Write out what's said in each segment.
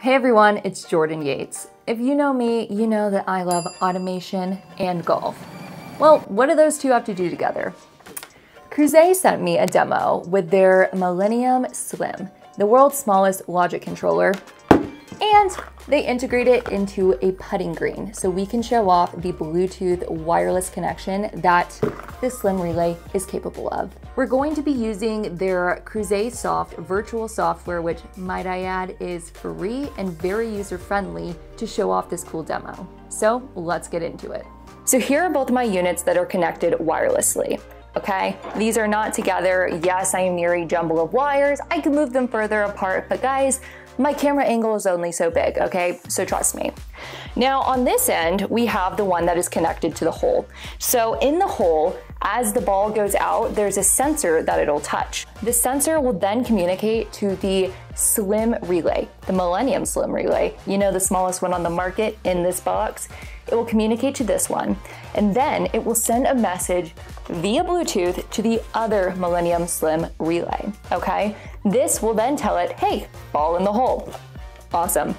Hey everyone, it's Jordan Yates. If you know me, you know that I love automation and golf. Well, what do those two have to do together? Crouzet sent me a demo with their Millenium Slim, the world's smallest logic controller, and they integrate it into a putting green so we can show off the Bluetooth wireless connection that this Slim Relay is capable of. We're going to be using their Crouzet Soft virtual software, which might I add is free and very user-friendly to show off this cool demo. So let's get into it. So here are both my units that are connected wirelessly okay? These are not together. Yes, I am near a jumble of wires. I can move them further apart, but guys, my camera angle is only so big, okay? So trust me. Now on this end, we have the one that is connected to the hole. So in the hole, as the ball goes out, there's a sensor that it'll touch. The sensor will then communicate to the Slim Relay, the Millenium Slim Relay. You know, the smallest one on the market in this box. It will communicate to this one, and then it will send a message via Bluetooth to the other Millenium Slim Relay, okay? This will then tell it, hey, ball in the hole. Awesome.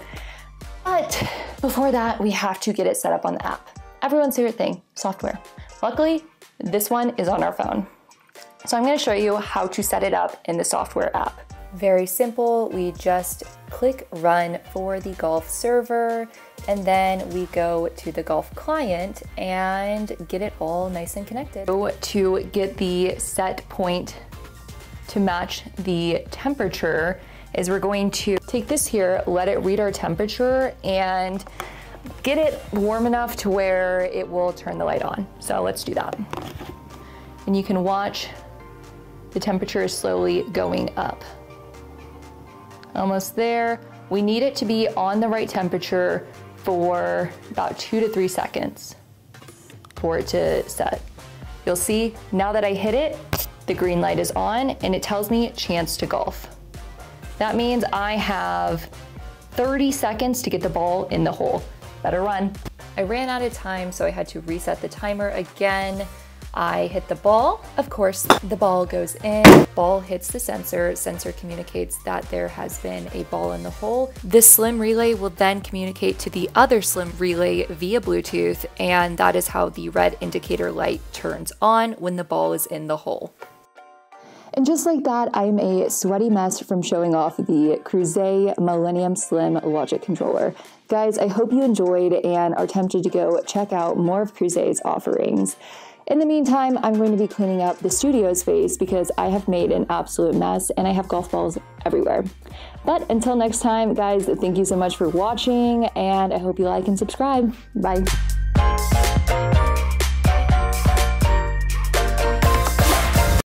But before that, we have to get it set up on the app. Everyone's favorite thing, software. Luckily, this one is on our phone. So I'm gonna show you how to set it up in the software app. Very simple, we just click run for the golf server and then we go to the golf client and get it all nice and connected. So to get the set point to match the temperature is we're going to take this here, let it read our temperature and get it warm enough to where it will turn the light on. So let's do that. And you can watch the temperature is slowly going up. Almost there. We need it to be on the right temperature for about two to three seconds for it to set. You'll see now that I hit it, the green light is on and it tells me chance to golf. That means I have 30 seconds to get the ball in the hole. Better run. I ran out of time, so I had to reset the timer again. I hit the ball. Of course, the ball goes in, ball hits the sensor, sensor communicates that there has been a ball in the hole. This slim relay will then communicate to the other slim relay via Bluetooth, and that is how the red indicator light turns on when the ball is in the hole. And just like that, I'm a sweaty mess from showing off the Crouzet Millenium Slim Logic Controller. Guys, I hope you enjoyed and are tempted to go check out more of Crouzet's offerings. In the meantime, I'm going to be cleaning up the studio space because I have made an absolute mess and I have golf balls everywhere. But until next time, guys, thank you so much for watching and I hope you like and subscribe. Bye.